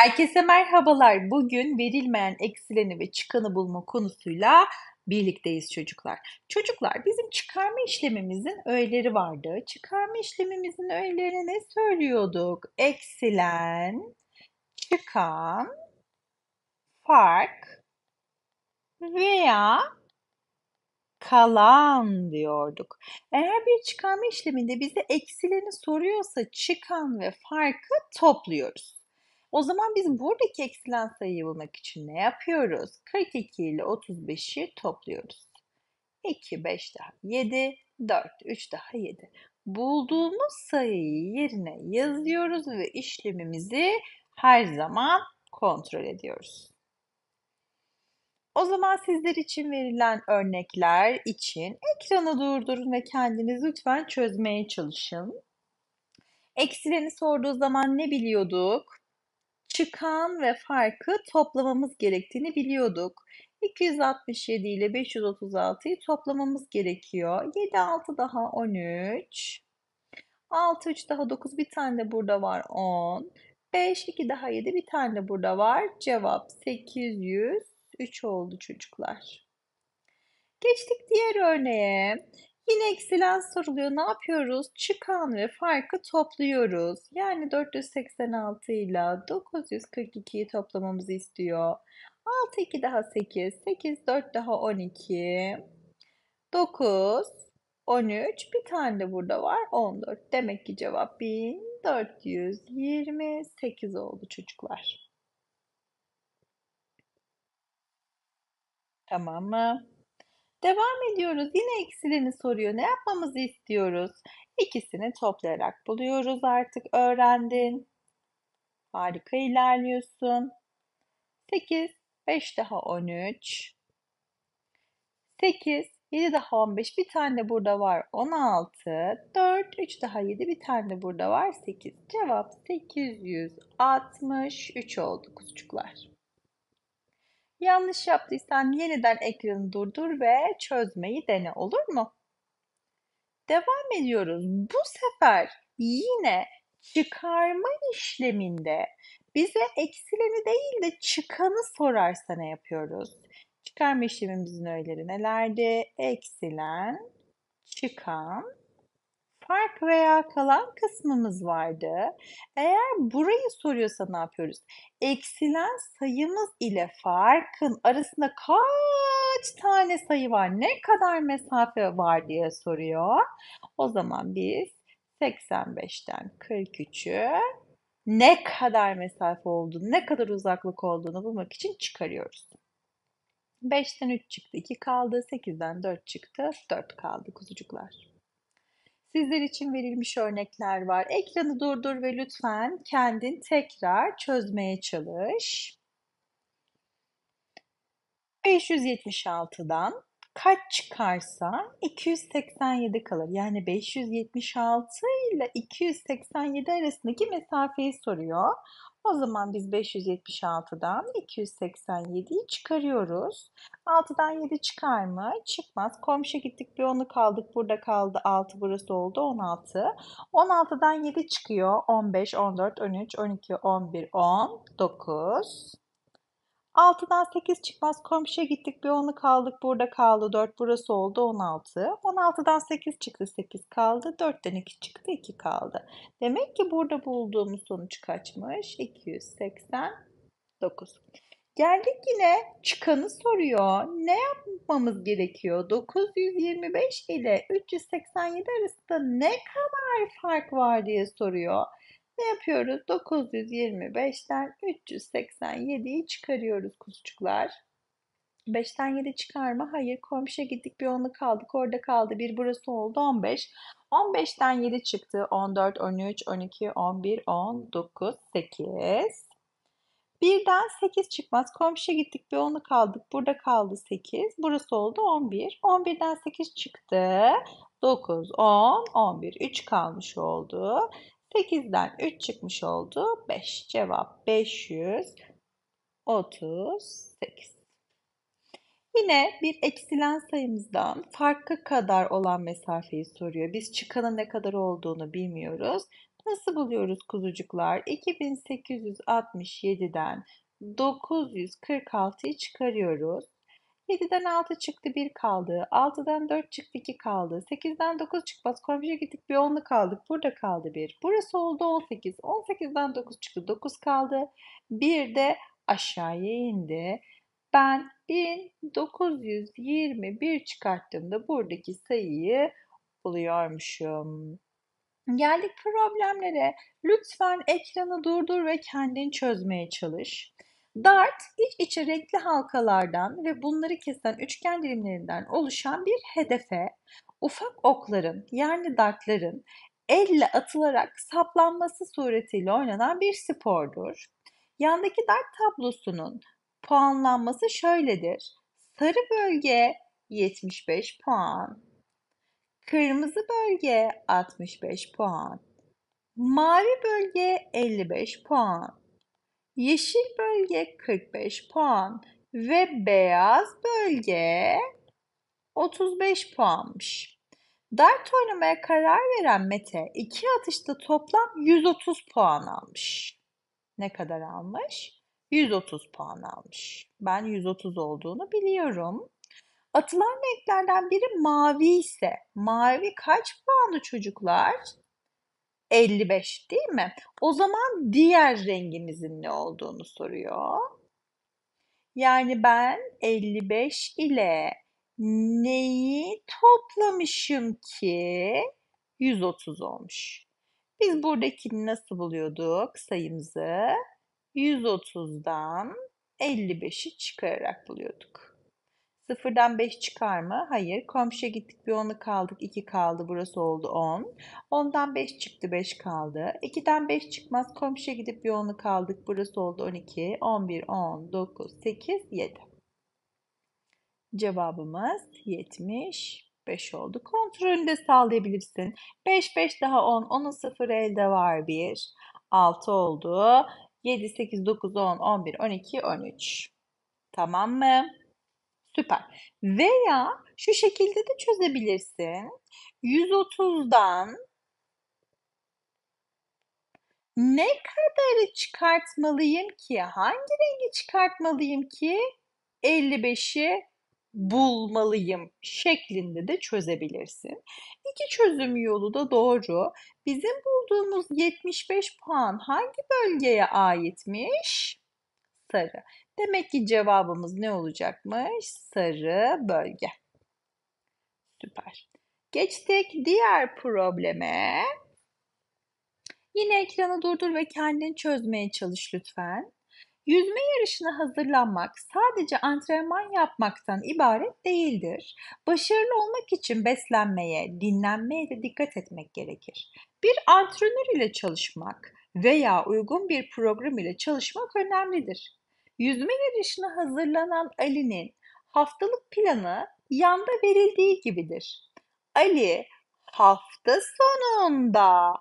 Herkese merhabalar. Bugün verilmeyen eksileni ve çıkanı bulma konusuyla birlikteyiz çocuklar. Çocuklar bizim çıkarma işlemimizin öğeleri vardı. Çıkarma işlemimizin öğeleri ne söylüyorduk? Eksilen, çıkan, fark veya kalan diyorduk. Eğer bir çıkarma işleminde bize eksileni soruyorsa çıkan ve farkı topluyoruz. O zaman biz buradaki eksilen sayıyı bulmak için ne yapıyoruz? 42 ile 35'i topluyoruz. 2, 5 daha 7, 4, 3 daha 7. Bulduğumuz sayıyı yerine yazıyoruz ve işlemimizi her zaman kontrol ediyoruz. O zaman sizler için verilen örnekler için ekranı durdurun ve kendiniz lütfen çözmeye çalışın. Eksileni sorduğu zaman ne biliyorduk? Çıkan ve farkı toplamamız gerektiğini biliyorduk. 267 ile 536'yı toplamamız gerekiyor. 7 6 daha 13. 6 3 daha 9 bir tane de burada var 10. 5 2 daha 7 bir tane de burada var. Cevap 803 oldu çocuklar. Geçtik diğer örneğe. Yine eksilen soruluyor. Ne yapıyoruz? Çıkan ve farkı topluyoruz. Yani 486 ile 942'yi toplamamızı istiyor. 6 2 daha 8, 8 4 daha 12, 9, 13, bir tane de burada var 14. Demek ki cevap 1428 oldu çocuklar. Tamam mı? Devam ediyoruz. Yine eksilerini soruyor. Ne yapmamızı istiyoruz? İkisini toplayarak buluyoruz artık. Öğrendin. Harika ilerliyorsun. 8, 5 daha 13. 8, 7 daha 15. Bir tane burada var 16. 4, 3 daha 7. Bir tane burada var 8. Cevap 863 oldu kuzucuklar. Yanlış yaptıysan yeniden ekranı durdur ve çözmeyi dene olur mu? Devam ediyoruz. Bu sefer yine çıkarma işleminde bize eksileni değil de çıkanı sorarsa ne yapıyoruz? Çıkarma işlemimizin öğeleri nelerdi? Eksilen, çıkan, fark veya kalan kısmımız vardı. Eğer burayı soruyorsa ne yapıyoruz? Eksilen sayımız ile farkın arasında kaç tane sayı var? Ne kadar mesafe var diye soruyor. O zaman biz 85'ten 43'ü ne kadar mesafe olduğunu, ne kadar uzaklık olduğunu bulmak için çıkarıyoruz. 5'ten 3 çıktı, 2 kaldı. 8'den 4 çıktı, 4 kaldı kuzucuklar. Sizler için verilmiş örnekler var. Ekranı durdur ve lütfen kendin tekrar çözmeye çalış. 576'dan kaç çıkarsa 287 kalır. Yani 576 ile 287 arasındaki mesafeyi soruyor. O zaman biz 576'dan 287'yi çıkarıyoruz. 6'dan 7 çıkar mı? Çıkmaz. Komşu gittik bir 10'u kaldık. Burada kaldı 6 burası oldu 16. 16'dan 7 çıkıyor. 15, 14, 13, 12, 11, 10, 9. 6'dan 8 çıkmaz. Komşuya gittik bir 10'u kaldık. Burada kaldı 4 burası oldu 16. 16'dan 8 çıktı 8 kaldı. 4'ten 2 çıktı 2 kaldı. Demek ki burada bulduğumuz sonuç kaçmış? 289. Geldik yine çıkanı soruyor. Ne yapmamız gerekiyor? 925 ile 387 arasında ne kadar fark var diye soruyor. Ne yapıyoruz? 925'ten 387'yi çıkarıyoruz kuzucuklar. 5'ten 7 çıkar mı? Hayır. Komşuya gittik bir onu kaldık. Orada kaldı. Bir burası oldu 15. 15'ten 7 çıktı. 14, 13, 12, 11, 19, 8. Birden 8 çıkmaz. Komşuya gittik bir onu kaldık. Burada kaldı 8. Burası oldu 11. 11'den 8 çıktı. 9, 10, 11. 3 kalmış oldu. 8'den 3 çıkmış oldu. 5. Cevap 538. Yine bir eksilen sayımızdan farkı kadar olan mesafeyi soruyor. Biz çıkanın ne kadar olduğunu bilmiyoruz. Nasıl buluyoruz kuzucuklar? 2867'den 946'yı çıkarıyoruz. 7'den 6 çıktı 1 kaldı. 6'dan 4 çıktı 2 kaldı. 8'den 9 çıkmaz. Komşuya gittik bir 10'lu kaldık. Burada kaldı 1. Burası oldu 18. 18'den 9 çıktı 9 kaldı. 1 de aşağıya indi. Ben 1921 çıkarttığımda buradaki sayıyı buluyormuşum. Geldik problemlere. Lütfen ekranı durdur ve kendin çözmeye çalış. Dart iç içe renkli halkalardan ve bunları kesen üçgen dilimlerinden oluşan bir hedefe ufak okların yani dartların elle atılarak saplanması suretiyle oynanan bir spordur. Yandaki dart tablosunun puanlanması şöyledir. Sarı bölge 75 puan, kırmızı bölge 65 puan, mavi bölge 55 puan, yeşil bölge 45 puan ve beyaz bölge 35 puanmış. Dart oynamaya karar veren Mete iki atışta toplam 130 puan almış. Ne kadar almış? 130 puan almış. Ben 130 olduğunu biliyorum. Atılan renklerden biri mavi ise mavi kaç puanlı çocuklar? 55 değil mi? O zaman diğer rengimizin ne olduğunu soruyor. Yani ben 55 ile neyi toplamışım ki 130 olmuş. Biz buradakini nasıl buluyorduk sayımızı? 130'dan 55'i çıkararak buluyorduk. Sıfırdan 5 çıkar mı? Hayır. Komşuya gittik bir 10'u kaldık. 2 kaldı. Burası oldu 10. 10'dan 5 çıktı. 5 kaldı. 2'den 5 çıkmaz. Komşuya gidip bir 10'u kaldık. Burası oldu 12. 11, 10, 9, 8, 7. Cevabımız 75 oldu. Kontrolünü de sağlayabilirsin. 5, 5 daha 10. 10'un 0 elde var 1. 6 oldu. 7, 8, 9, 10, 11, 12, 13. Tamam mı? Süper. Veya şu şekilde de çözebilirsin. 130'dan ne kadarı çıkartmalıyım ki? Hangi rengi çıkartmalıyım ki 55'i bulmalıyım şeklinde de çözebilirsin. İki çözüm yolu da doğru. Bizim bulduğumuz 75 puan hangi bölgeye aitmiş? Sarı. Demek ki cevabımız ne olacakmış? Sarı bölge. Süper. Geçtik diğer probleme. Yine ekranı durdur ve kendin çözmeye çalış lütfen. Yüzme yarışına hazırlanmak sadece antrenman yapmaktan ibaret değildir. Başarılı olmak için beslenmeye, dinlenmeye de dikkat etmek gerekir. Bir antrenör ile çalışmak veya uygun bir program ile çalışmak önemlidir. Yüzme yarışına hazırlanan Ali'nin haftalık planı yanda verildiği gibidir. Ali hafta sonunda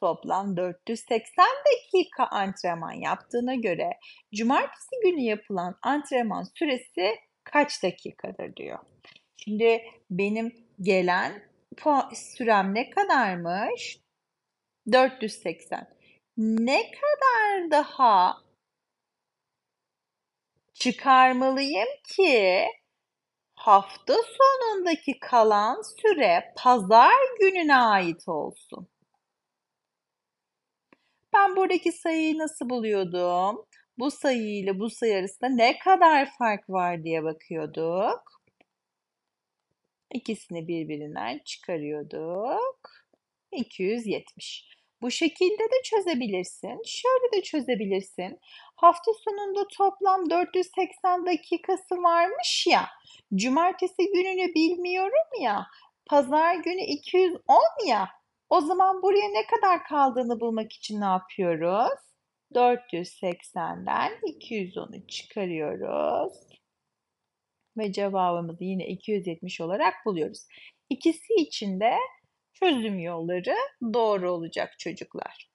toplam 480 dakika antrenman yaptığına göre cumartesi günü yapılan antrenman süresi kaç dakikadır diyor. Şimdi benim gelen sürem ne kadarmış? 480. Ne kadar daha çıkarmalıyım ki hafta sonundaki kalan süre pazar gününe ait olsun. Ben buradaki sayıyı nasıl buluyordum? Bu sayı ile bu sayı arasında ne kadar fark var diye bakıyorduk. İkisini birbirinden çıkarıyorduk. 270. Bu şekilde de çözebilirsin. Şöyle de çözebilirsin. Hafta sonunda toplam 480 dakikası varmış ya. Cumartesi gününü bilmiyorum ya. Pazar günü 210 ya. O zaman buraya ne kadar kaldığını bulmak için ne yapıyoruz? 480'den 210'u çıkarıyoruz. Ve cevabımızı yine 270 olarak buluyoruz. İkisi için de çözüm yolları doğru olacak çocuklar.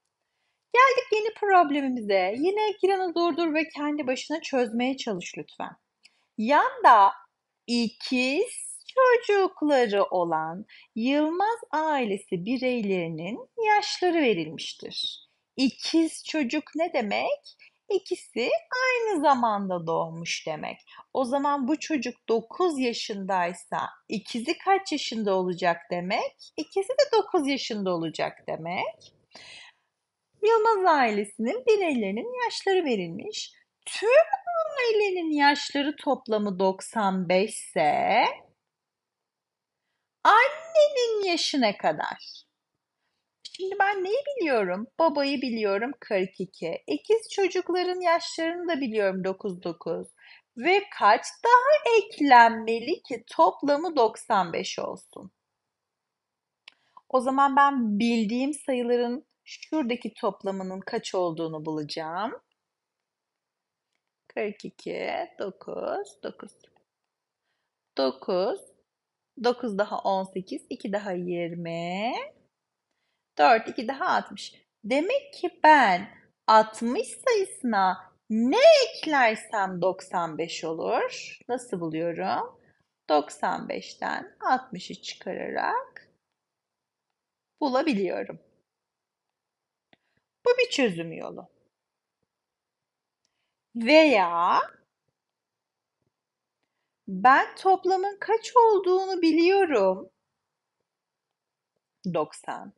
Geldik yeni problemimize. Yine ekranı durdur ve kendi başına çözmeye çalış lütfen. Yanda ikiz çocukları olan Yılmaz ailesi bireylerinin yaşları verilmiştir. İkiz çocuk ne demek? İkisi aynı zamanda doğmuş demek. O zaman bu çocuk 9 yaşındaysa ikizi kaç yaşında olacak demek? İkisi de 9 yaşında olacak demek. Yılmaz ailesinin bireylerinin yaşları verilmiş. Tüm ailenin yaşları toplamı 95 ise annenin yaşı ne kadar? Şimdi ben neyi biliyorum? Babayı biliyorum 42. İkiz çocukların yaşlarını da biliyorum 99. Ve kaç daha eklenmeli ki toplamı 95 olsun? O zaman ben bildiğim sayıların şuradaki toplamının kaç olduğunu bulacağım. 42, 9, 9. 9, 9 daha 18, 2 daha 20, 4, 2 daha 60. Demek ki ben 60 sayısına ne eklersem 95 olur? Nasıl buluyorum? 95'ten 60'ı çıkararak bulabiliyorum. Bu bir çözüm yolu. Veya ben toplamın kaç olduğunu biliyorum. 90.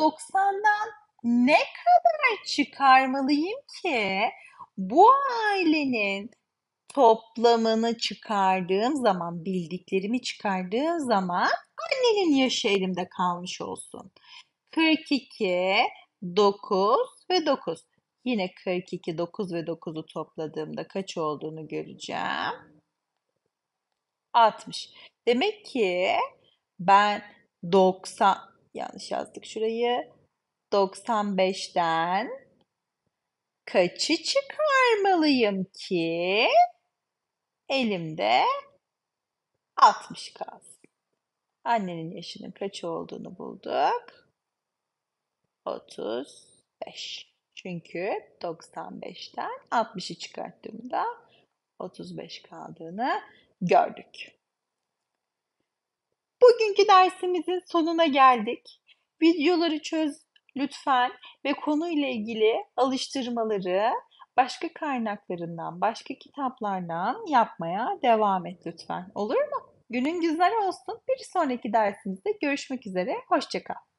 90'dan ne kadar çıkarmalıyım ki bu ailenin toplamını çıkardığım zaman, bildiklerimi çıkardığım zaman annenin yaşı elimde kalmış olsun. 42, 9 ve 9. Yine 42, 9 ve 9'u topladığımda kaç olduğunu göreceğim. 60. Demek ki ben 90 yanlış yazdık şurayı. 95'ten kaçı çıkarmalıyım ki elimde 60 kalsın. Annenin yaşının kaç olduğunu bulduk. 35. Çünkü 95'ten 60'ı çıkarttığımda 35 kaldığını gördük. Bugünkü dersimizin sonuna geldik. Videoları çöz lütfen ve konuyla ilgili alıştırmaları başka kaynaklarından, başka kitaplardan yapmaya devam et lütfen. Olur mu? Günün güzel olsun. Bir sonraki dersimizde görüşmek üzere. Hoşçakal.